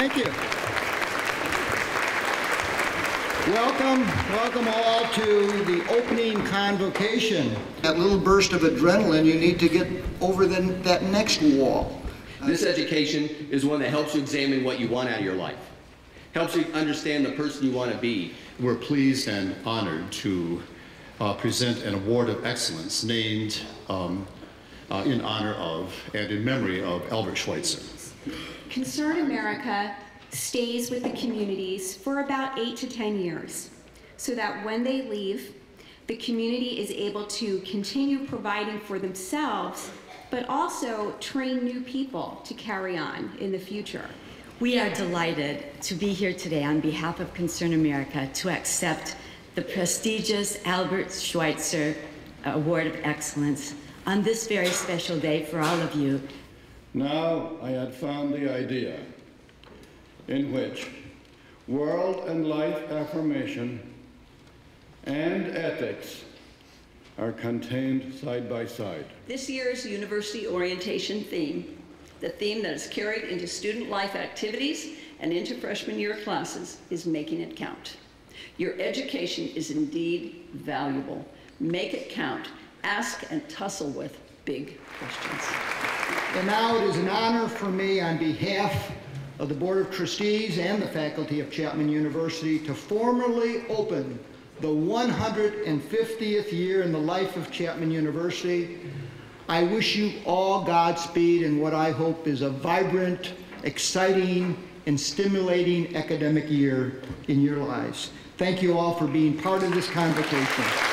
Thank you. Welcome, welcome all to the opening convocation. That little burst of adrenaline, you need to get over the, that next wall. This education is one that helps you examine what you want out of your life, helps you understand the person you want to be. We're pleased and honored to uh, present an award of excellence named um, uh, in honor of and in memory of Albert Schweitzer. Concern America stays with the communities for about eight to 10 years so that when they leave, the community is able to continue providing for themselves, but also train new people to carry on in the future. We are delighted to be here today on behalf of Concern America to accept the prestigious Albert Schweitzer Award of Excellence on this very special day for all of you. Now I had found the idea in which world and life affirmation and ethics are contained side by side. This year's university orientation theme, the theme that is carried into student life activities and into freshman year classes, is making it count. Your education is indeed valuable. Make it count. Ask and tussle with big questions. And now it is an honor for me on behalf of the Board of Trustees and the faculty of Chapman University to formally open the 150th year in the life of Chapman University. I wish you all Godspeed in what I hope is a vibrant, exciting, and stimulating academic year in your lives. Thank you all for being part of this convocation.